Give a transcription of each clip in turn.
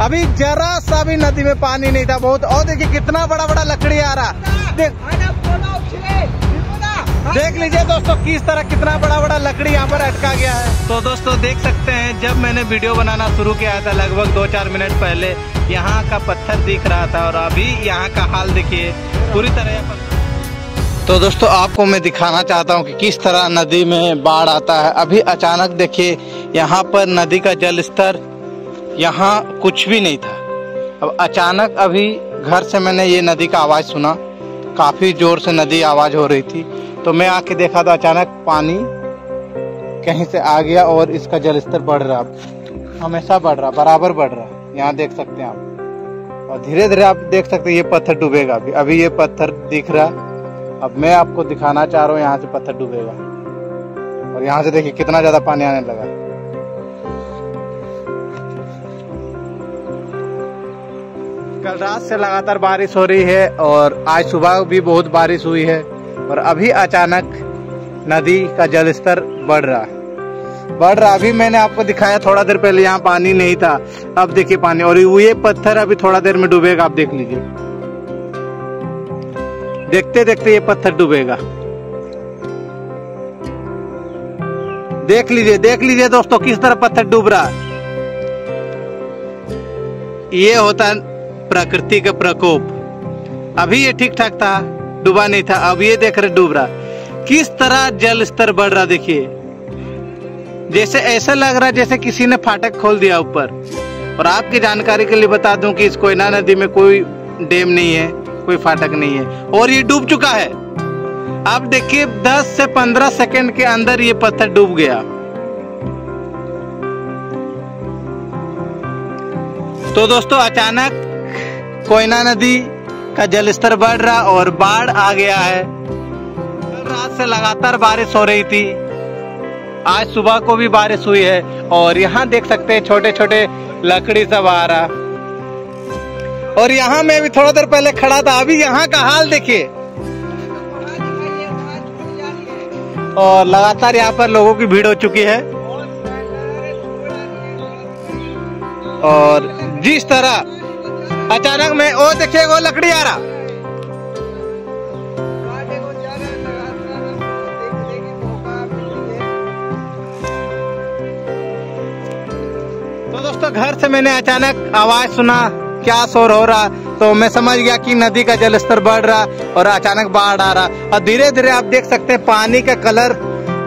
अभी जरा सा भी नदी में पानी नहीं था बहुत। और देखिए कितना बड़ा बड़ा लकड़ी आ रहा। देख। देख लीजिए दोस्तों किस तरह कितना बड़ा बड़ा लकड़ी यहाँ पर अटका गया है। तो दोस्तों देख सकते हैं जब मैंने वीडियो बनाना शुरू किया था लगभग दो चार मिनट पहले यहाँ का पत्थर दिख रहा था और अभी यहाँ का हाल देखिए। पूरी तरह तो दोस्तों आपको मैं दिखाना चाहता हूँ कि किस तरह नदी में बाढ़ आता है। अभी अचानक देखिए यहाँ पर नदी का जल स्तर यहाँ कुछ भी नहीं था। अब अचानक अभी घर से मैंने ये नदी का आवाज़ सुना। काफ़ी ज़ोर से नदी आवाज़ हो रही थी। तो मैं आके देखा तो अचानक पानी कहीं से आ गया और इसका जल स्तर बढ़ रहा। हमेशा बढ़ रहा, बराबर बढ़ रहा। यहाँ देख सकते हैं आप। और धीरे धीरे आप देख सकते हैं, ये पत्थर डूबेगा अभी। अभी ये पत्थर दिख रहा। अब मैं आपको दिखाना चाह रहा हूँ, यहाँ से पत्थर डूबेगा। और यहाँ से देखिए, कितना ज़्यादा पानी आने लगा। कल रात से लगातार बारिश हो रही है और आज सुबह भी बहुत बारिश हुई है और अभी अचानक नदी का जलस्तर बढ़ रहा है। बढ़ रहा, अभी मैंने आपको दिखाया थोड़ा देर पहले यहाँ पानी नहीं था, अब देखिए पानी, और ये पत्थर अभी थोड़ा देर में डूबेगा, आप देख लीजिए। देखते देखते ये पत्थर डूबेगा। देख लीजिए देख लीजिए दोस्तों, किस तरह पत्थर डूब रहा है। ये होता है प्रकृति का प्रकोप। अभी ये ठीक ठाक था? डूबा नहीं था। अब ये देख रहे डूब रहा। किस तरह जल स्तर बढ़ रहा देखिए। जैसे ऐसा लग रहा जैसे किसी ने फाटक खोल दिया ऊपर। और आपकी जानकारी के लिए बता दूँ कि इस कोयना नदी में कोई डैम नहीं है, कोई फाटक नहीं है। और ये डूब चुका है। आप देखिए 10 से 15 सेकंड के अंदर ये पत्थर डूब गया। तो दोस्तों, अचानक कोयना नदी का जलस्तर बढ़ रहा और बाढ़ आ गया है। कल रात से लगातार बारिश हो रही थी। आज सुबह को भी बारिश हुई है और यहाँ देख सकते हैं छोटे छोटे लकड़ी सब आ रहा। और यहाँ मैं भी थोड़ा देर पहले खड़ा था, अभी यहाँ का हाल देखिए। और लगातार यहाँ पर लोगों की भीड़ हो चुकी है। और जिस तरह अचानक में ओ देखिए वो लकड़ी आ रहा। तो दोस्तों, घर से मैंने अचानक आवाज़ सुना, क्या शोर हो रहा? तो मैं समझ गया कि नदी का जलस्तर बढ़ रहा और अचानक बाढ़ आ रहा। और धीरे धीरे आप देख सकते हैं, पानी का कलर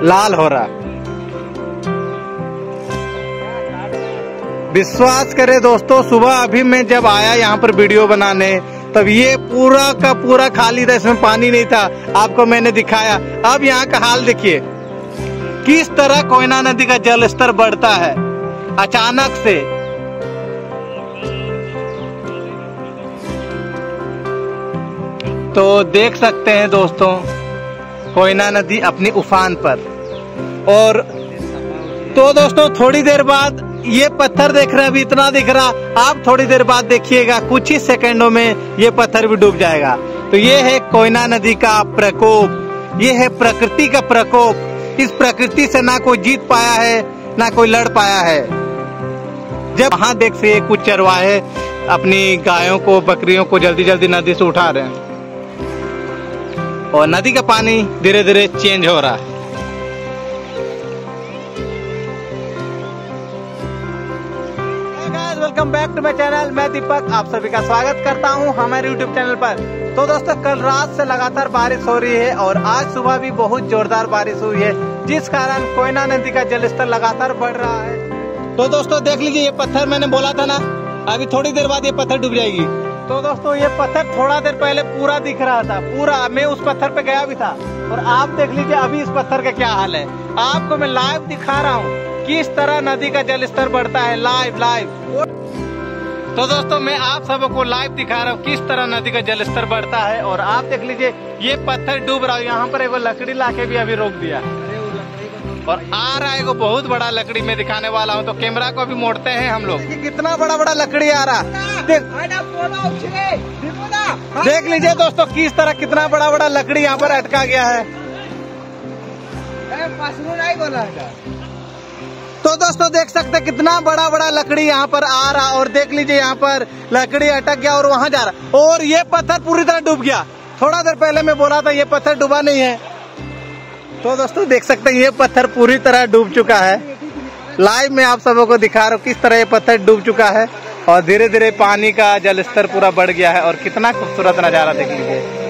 लाल हो रहा। विश्वास करें दोस्तों, सुबह अभी मैं जब आया यहाँ पर वीडियो बनाने, तब ये पूरा का पूरा खाली था, इसमें पानी नहीं था, आपको मैंने दिखाया। अब यहाँ का हाल देखिए। किस तरह कोयना नदी का जल स्तर बढ़ता है? अचानक से। तो देख सकते हैं दोस्तों, कोयना नदी अपनी उफान पर। और तो दोस्तों, थोड़ी देर बाद ये पत्थर देख रहे हैं, अभी इतना दिख रहा, आप थोड़ी देर बाद देखिएगा, कुछ ही सेकंडों में ये पत्थर भी डूब जाएगा। तो ये है कोयना नदी का प्रकोप, ये है प्रकृति का प्रकोप। इस प्रकृति से ना कोई जीत पाया है, ना कोई लड़ पाया है। जब वहाँ देख से कुछ चरवाहे अपनी गायों को, बकरियों को जल्दी जल्दी नदी से उठा रहे हैं। और नदी का पानी धीरे धीरे चेंज हो रहा है। Welcome back to my channel मैं दीपक आप सभी का स्वागत करता हूँ हमारे यूट्यूब चैनल पर। तो दोस्तों, कल रात से लगातार बारिश हो रही है और आज सुबह भी बहुत जोरदार बारिश हुई है, जिस कारण कोयना नदी का जलस्तर लगातार बढ़ रहा है। तो दोस्तों, देख लीजिए, ये पत्थर मैंने बोला था ना, अभी थोड़ी देर बाद ये पत्थर डूब जाएगी। तो दोस्तों, ये पत्थर थोड़ा देर पहले पूरा दिख रहा था, पूरा, मैं उस पत्थर पे गया भी था। और आप देख लीजिए, अभी इस पत्थर का क्या हाल है। आपको मैं लाइव दिखा रहा हूँ। किस तरह नदी का जल स्तर बढ़ता है लाइव लाइव तो दोस्तों मैं आप सबको लाइव दिखा रहा हूँ किस तरह नदी का जल स्तर बढ़ता है। और आप देख लीजिए ये पत्थर डूब रहा है। यहाँ पर एक लकड़ी लाके भी अभी रोक दिया। और आ रहा है एगो बहुत बड़ा लकड़ी में दिखाने वाला हूँ। तो कैमरा को अभी मोड़ते हैं हम लोग। कितना बड़ा बड़ा लकड़ी आ रहा। देख। देख लीजिए दोस्तों किस तरह कितना बड़ा बड़ा लकड़ी यहाँ पर अटका गया है। दोस्तों, देख सकते कितना बड़ा बड़ा लकड़ी यहाँ पर आ रहा और देख लीजिए यहाँ पर लकड़ी अटक गया और वहाँ जा रहा। और ये पत्थर पूरी तरह डूब गया। थोड़ा देर पहले मैं बोला था ये पत्थर डूबा नहीं है। तो दोस्तों, देख सकते हैं ये पत्थर पूरी तरह डूब चुका है। लाइव में आप सबों को दिखा रहा हूँ किस तरह ये पत्थर डूब चुका है। और धीरे धीरे पानी का जल स्तर पूरा बढ़ गया है। और कितना खूबसूरत नज़ारा देख लीजिए।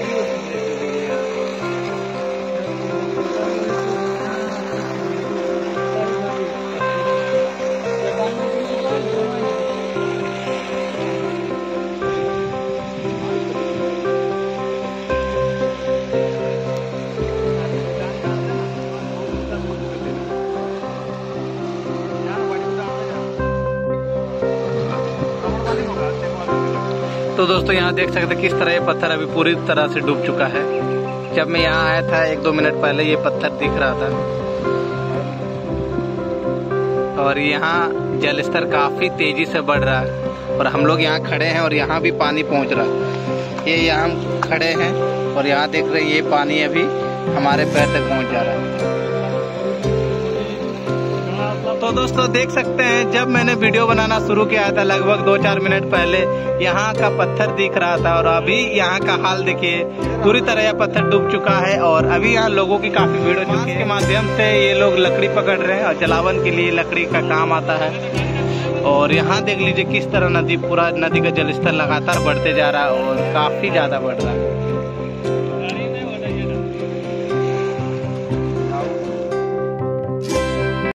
तो दोस्तों यहाँ देख सकते किस तरह ये पत्थर अभी पूरी तरह से डूब चुका है। जब मैं यहाँ आया था एक दो मिनट पहले ये पत्थर दिख रहा था। और यहाँ जल स्तर काफ़ी तेज़ी से बढ़ रहा है। और हम लोग यहाँ खड़े हैं और यहाँ भी पानी पहुँच रहा है। ये यहाँ खड़े हैं और यहाँ देख रहे हैं ये पानी अभी हमारे पैर तक पहुँच जा रहा है। तो दोस्तों, देख सकते हैं, जब मैंने वीडियो बनाना शुरू किया था, लगभग दो चार मिनट पहले, यहाँ का पत्थर दिख रहा था और अभी यहाँ का हाल देखिए, पूरी तरह यह पत्थर डूब चुका है और अभी यहाँ लोगों की काफ़ी भीड़ हो चुकी है। के माध्यम से ये लोग लकड़ी पकड़ रहे हैं और जलावन के लिए लकड़ी का काम आता है। और यहाँ देख लीजिए किस तरह नदी, पूरा नदी का जलस्तर लगातार बढ़ते जा रहा है और काफ़ी ज़्यादा बढ़ रहा है।